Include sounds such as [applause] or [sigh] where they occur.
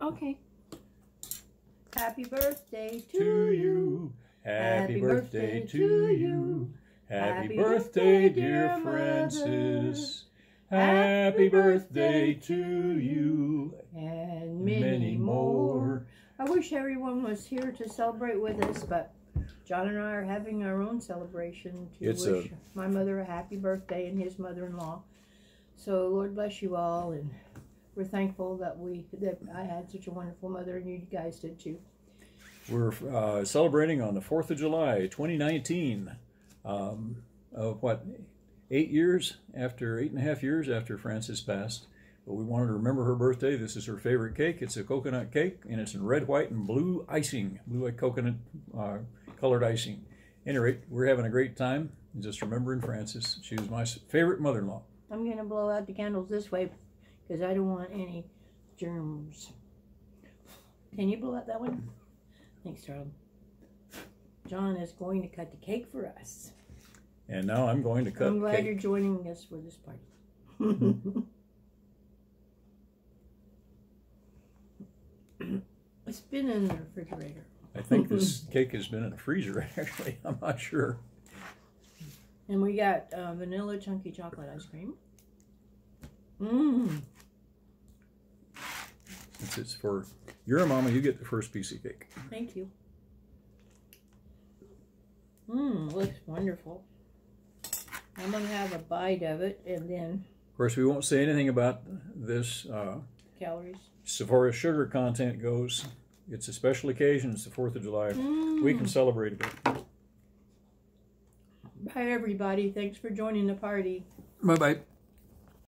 Okay. Happy birthday to, To you. you. Happy Happy birthday birthday to to you. you. Happy Happy birthday, birthday, dear dear Frances. Happy Happy birthday birthday to you. And many, Many more. more. I wish everyone was here to celebrate with us, but John and I are having our own celebration to It's a- wish my mother a happy birthday and his mother-in-law. So Lord bless you all, and we're thankful that we that I had such a wonderful mother, and you guys did too. We're uh, celebrating on the 4th of July, 2019. Um, of what, eight years after, eight and a half years after Frances passed. But we wanted to remember her birthday. This is her favorite cake. It's a coconut cake, and it's in red, white, and blue icing, blue white coconut uh, colored icing. Any rate, we're having a great time. Just remembering Frances. She was my favorite mother-in-law. I'm gonna blow out the candles this way because I don't want any germs. Can you blow out that one? Thanks, Charlie. John is going to cut the cake for us. And now I'm going to cut I'm glad cake. you're joining us for this party. [laughs] it's been in the refrigerator. I think this [laughs] cake has been in the freezer, [laughs] actually. I'm not sure. And we got uh, vanilla chunky chocolate ice cream. Mmm. Since it's for your mama, you get the first piece of cake. Thank you. Mmm, looks wonderful. I'm gonna have a bite of it and then Of course, we won't say anything about this uh, calories. so far as sugar content goes. It's a special occasion. It's the 4th of July. We can Mm. celebrate a bit. Bye, everybody. Thanks for joining the party. Bye bye.